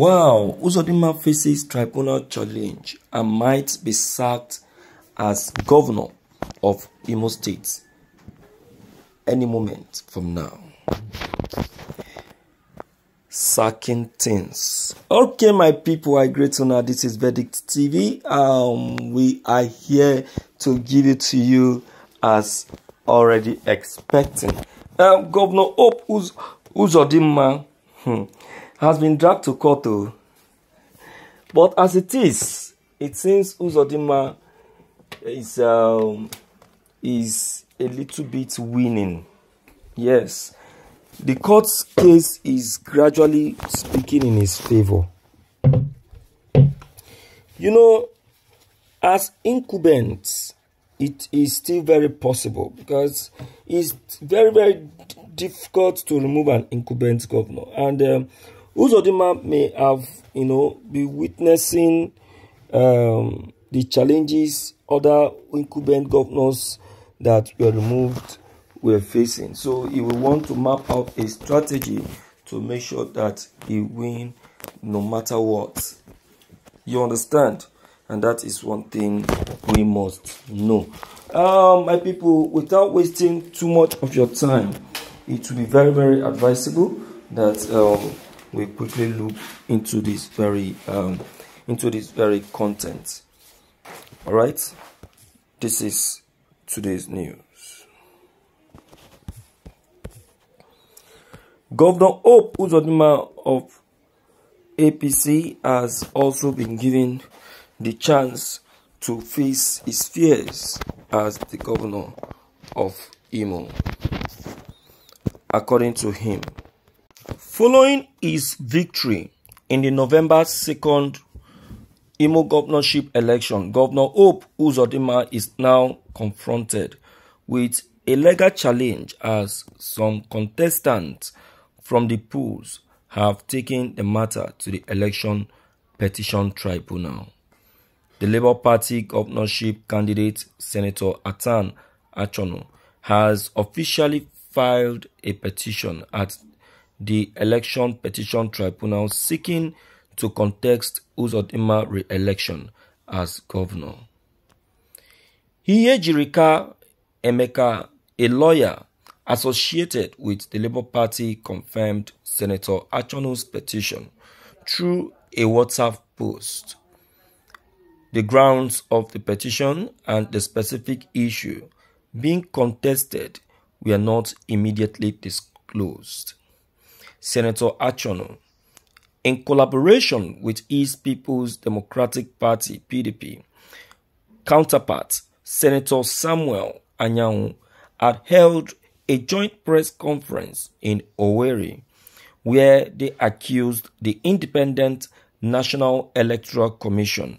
Wow, Uzodinma faces tribunal challenge and might be sacked as governor of Imo State any moment from now. Sacking things. Okay, my people, I greet you now. This is Verdict TV. Um, we are here to give it to you as already expecting. Um, Governor Hope Uz- Uzodinma hmm, has been dragged to court. But as it is, it seems Uzodima is um, is a little bit winning. Yes, the court's case is gradually speaking in his favor. You know, as incumbent, it is still very possible because it's very, very difficult to remove an incumbent governor. And um, Uzodinma may have, you know, be witnessing um, the challenges other incumbent governors that were removed were facing. So he will want to map out a strategy to make sure that he win no matter what. You understand? And that is one thing we must know. Um, my people, without wasting too much of your time, it will be very, very advisable that um, we quickly look into this very um, into this very content. All right, this is today's news. Governor Hope Uzodinma of APC has also been given the chance to face his fears as the governor of Imo. According to him, following his victory in the November 2nd Imo governorship election, Governor Hope Uzodinma is now confronted with a legal challenge as some contestants from the polls have taken the matter to the election petition tribunal. The Labour Party governorship candidate Senator Athan Achonu has officially filed a petition at the election petition tribunal seeking to contest Uzodinma re-election as governor. Hiyejirika Emeka, a lawyer associated with the Labour Party, confirmed Senator Achonu's petition through a WhatsApp post. The grounds of the petition and the specific issue being contested were not immediately disclosed. Senator Achonu, in collaboration with his People's Democratic Party (PDP) counterpart Senator Samuel Anyanwu, had held a joint press conference in Owerri where they accused the Independent National Electoral Commission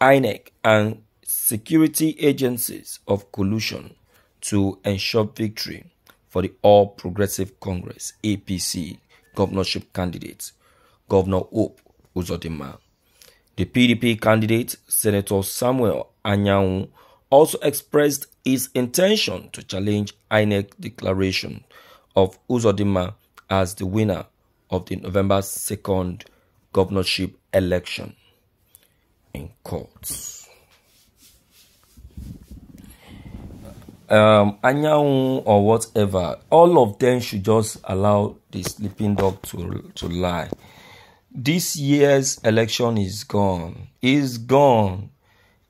INEC and security agencies of collusion to ensure victory for the All Progressive Congress APC governorship candidate Governor Hope Uzodima. The PDP candidate Senator Samuel Anyanwu also expressed his intention to challenge INEC declaration of Uzodima as the winner of the November 2nd governorship election in courts. Um, or whatever, all of them should just allow the sleeping dog to to lie. This year's election is gone. Is gone.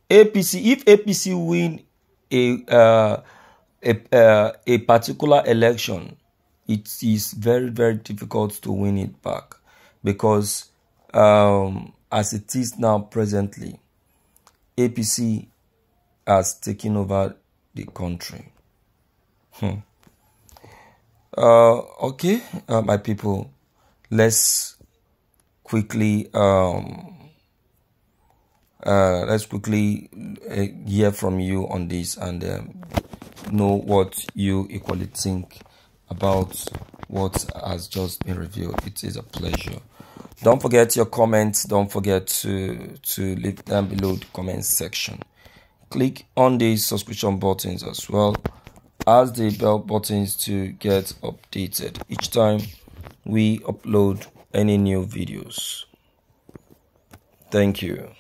APC, if APC win a uh, a uh, a particular election, it is very very difficult to win it back because um, as it is now presently, APC has taken over the country. Hmm. Uh, okay, uh, my people, let's quickly um, uh, let's quickly uh, hear from you on this and um, know what you equally think about what has just been revealed. It is a pleasure. Don't forget your comments. Don't forget to to leave them below the comment section click on the subscription buttons as well as the bell buttons to get updated each time we upload any new videos. Thank you.